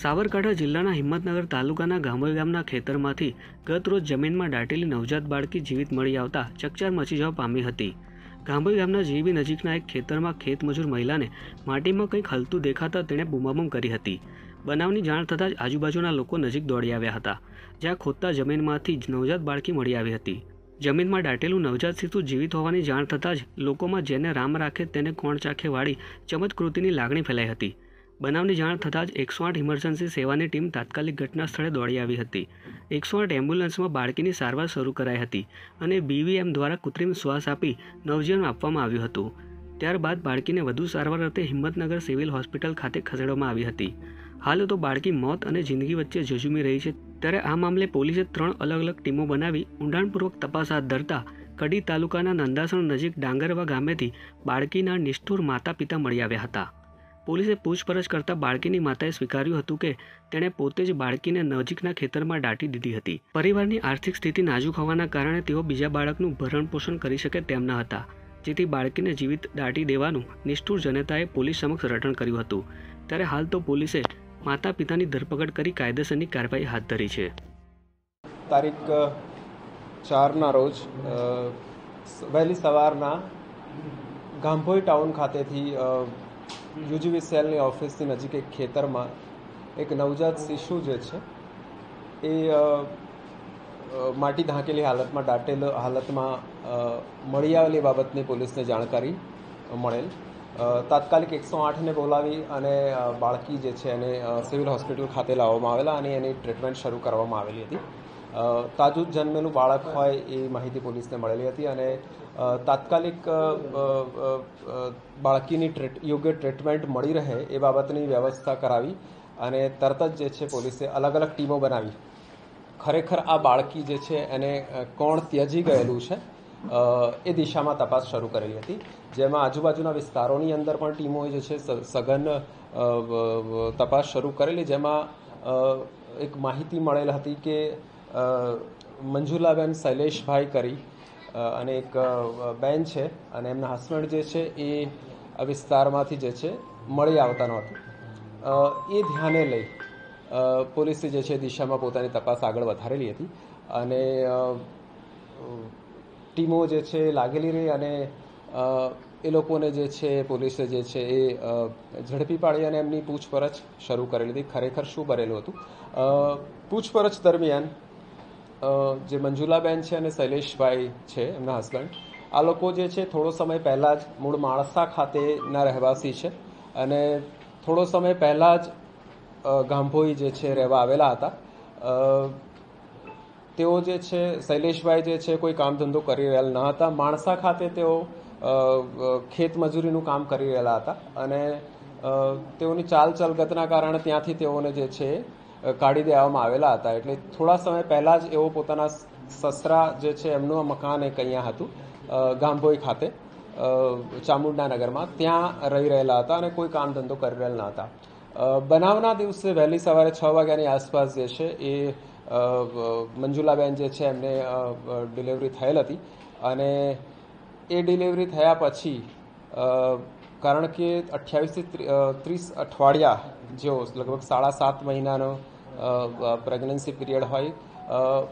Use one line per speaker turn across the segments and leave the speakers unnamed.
સાબરકાંઠા જિલ્લાના હિંમતનગર તાલુકાના ગામોઈ ગામના ખેતરમાંથી ગત રોજ જમીનમાં દાટેલી નવજાત બાળકી જીવિત મળી આવતા ચકચાર મચી જવા પામી હતી. ગાંભોઈ ગામના જીવી નજીકના એક ખેતરમાં ખેતમજૂર મહિલાને માટીમાં કંઈક હલતું દેખાતા તેણે બૂમાબૂમ કરી હતી. બનાવની જાણ થતાં જ આજુબાજુના લોકો નજીક દોડી આવ્યા હતા, જ્યાં ખોદતા જમીનમાંથી નવજાત બાળકી મળી આવી હતી. જમીનમાં દાટેલું નવજાત શિશુ જીવિત હોવાની જાણ થતાં જ લોકોમાં જેને રામ રાખે તેને કોણ ચાખે વાળી ચમત્કૃતિની લાગણી ફેલાઈ હતી. બનાવની જાણ થતાં જ એકસો આઠ ઇમરજન્સી સેવાની ટીમ તાત્કાલિક ઘટના સ્થળે દોડી આવી હતી. એકસો આઠ એમ્બ્યુલન્સમાં બાળકીની સારવાર શરૂ કરાઈ હતી અને બીવીએમ દ્વારા કૃત્રિમ શ્વાસ આપી નવજીવન આપવામાં આવ્યું હતું. ત્યારબાદ બાળકીને વધુ સારવાર અર્થે હિંમતનગર સિવિલ હોસ્પિટલ ખાતે ખસેડવામાં આવી હતી. હાલ તો બાળકી મોત અને જિંદગી વચ્ચે ઝઝુમી રહી છે. ત્યારે આ મામલે પોલીસે ત્રણ અલગ અલગ ટીમો બનાવી ઊંડાણપૂર્વક તપાસ હાથ ધરતા કડી તાલુકાના નંદાસણ નજીક ડાંગરવા ગામેથી બાળકીના નિષ્ઠુર માતા પિતા મળી આવ્યા હતા. પોલીસે પૂછપરછ કરતા બાળકીની માતાએ સ્વીકાર્યું હતું કે તેણે પોતે જ બાળકીને નજીકના ખેતરમાં દાટી દીધી હતી. પરિવારની આર્થિક સ્થિતિ નાજુક હોવાના કારણે તેઓ બીજા બાળકનું ભરણ પોષણ કરી શકે તેમ ન હતા. જેથી બાળકીને જીવિત દાટી દેવાનું નિષ્ઠુર જનતાએ પોલીસ સમક્ષ રટણ કર્યું હતું. ત્યારે હાલ તો પોલીસે માતા પિતાની ધરપકડ કરી કાયદેસરની કાર્યવાહી હાથ ધરી છે.
તારીખ ચારના રોજ વહેલી સવારના ગાંભોઈ ટાઉન ખાતેથી યુજીવી સેલની ઓફિસની નજીક એક ખેતરમાં એક નવજાત શિશુ જે છે, એ માટી ઢાંકેલી હાલતમાં દાટેલ હાલતમાં મળી આવેલી બાબતની પોલીસને જાણકારી મળેલ. તાત્કાલિક એકસો આઠને બોલાવી અને બાળકી જે છે એને સિવિલ હોસ્પિટલ ખાતે લાવવામાં આવેલા અને એની ટ્રીટમેન્ટ શરૂ કરવામાં આવેલી હતી. તાજું જન્મેલું બાળક હોય એ માહિતી પોલીસને મળેલી હતી અને તાત્કાલિક બાળકીની ટ્રીટ, યોગ્ય ટ્રીટમેન્ટ મળી રહે એ બાબતની વ્યવસ્થા કરાવી અને તરત જ જે છે પોલીસે અલગ અલગ ટીમો બનાવી. ખરેખર આ બાળકી જે છે એને કોણ ત્યજી ગયેલું છે એ દિશામાં તપાસ શરૂ કરેલી હતી. જેમાં આજુબાજુના વિસ્તારોની અંદર પણ ટીમોએ જે છે સઘન તપાસ શરૂ કરેલી. જેમાં એક માહિતી મળેલ હતી કે મંજુલાબેન શૈલેષભાઈ કરી અને એક બેન છે અને એમના હસબન્ડ જે છે એ વિસ્તારમાંથી જે છે મળી આવતા નહોતું. એ ધ્યાને લઈ પોલીસે જે છે દિશામાં પોતાની તપાસ આગળ વધારેલી હતી અને ટીમો જે છે લાગેલી રહી અને એ લોકોને જે છે પોલીસે જે છે એ ઝડપી પાડી અને એમની પૂછપરછ શરૂ કરેલી હતી. ખરેખર શું બનેલું હતું? પૂછપરછ દરમિયાન જે મંજુલાબેન છે અને શૈલેષભાઈ છે એમના હસબન્ડ આ લોકો જે છે થોડો સમય પહેલાં જ મૂળ માણસા ખાતેના રહેવાસી છે અને થોડો સમય પહેલાં જ ગાંભોઈ જે છે રહેવા આવેલા હતા. તેઓ જે છે શૈલેષભાઈ જે છે કોઈ કામ ધંધો કરી રહેલા ન હતા. માણસા ખાતે તેઓ અ, અ, ખેત મજૂરીનું કામ કરી રહેલા હતા અને તેઓની ચાલ ચલગતના કારણે ત્યાંથી તેઓને જે છે કાઢી દેવામાં આવેલા હતા. એટલે થોડા સમય પહેલાં જ એઓ પોતાના સસરા જે છે, એમનું મકાન એક અહીંયા હતું ગામભોઈ ખાતે ચામુંડા નગરમાં. ત્યાં રહી રહેલા હતા અને કોઈ કામ ધંધો કરી રહેલા ન હતા. બનાવના દિવસે વહેલી સવારે છ વાગ્યાની આસપાસ જે છે, એ મંજુલાબેન જે છે, એમને ડિલિવરી થયેલ હતી. અને એ ડિલિવરી થયા પછી કારણ કે અઠ્યાવીસથી ત્રીસ અઠવાડિયા જેવો લગભગ સાડા સાત મહિનાનો પ્રેગ્નન્સી પિરિયડ હોય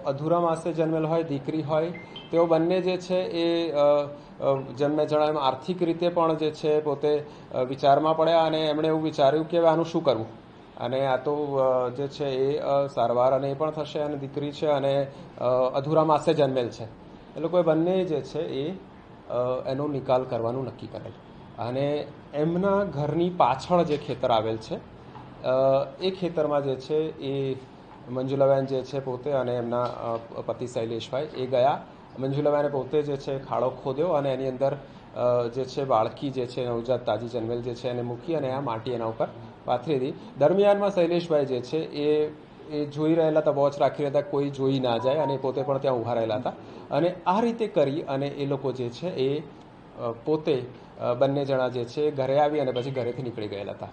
અધૂરા માસે જન્મેલ હોય, દીકરી હોય, તેઓ બંને જે છે એ જેમ મેં જણાવ્યું આર્થિક રીતે પણ જે છે પોતે વિચારમાં પડ્યા અને એમણે એવું વિચાર્યું કે આનું શું કરવું? અને આ તો જે છે એ સારવાર અને એ પણ થશે અને દીકરી છે અને અધૂરા માસે જન્મેલ છે. એ લોકોએ બંને જે છે એ એનો નિકાલ કરવાનું નક્કી કરેલ. અને એમના ઘરની પાછળ જે ખેતર આવેલ છે એ ખેતરમાં જે છે એ મંજુલાબેન જે છે પોતે અને એમના પતિ શૈલેષભાઈ એ ગયા. મંજુલાબેને પોતે જે છે ખાડો ખોદ્યો અને એની અંદર જે છે બાળકી જે છે, નવજાત તાજી જન્મેલ જે છે એને મૂકી અને આ માટી એના ઉપર પાથરી હતી દરમિયાનમાં શૈલેષભાઈ જે છે એ એ જોઈ રહેલા હતા, વોચ રાખી રહ્યા કોઈ જોઈ ના જાય અને પોતે પણ ત્યાં ઊભા રહેલા હતા. અને આ રીતે કરી અને એ લોકો જે છે એ પોતે બંને જણા જે છે ઘરે આવી અને પછી ઘરેથી નીકળી ગયેલા હતા.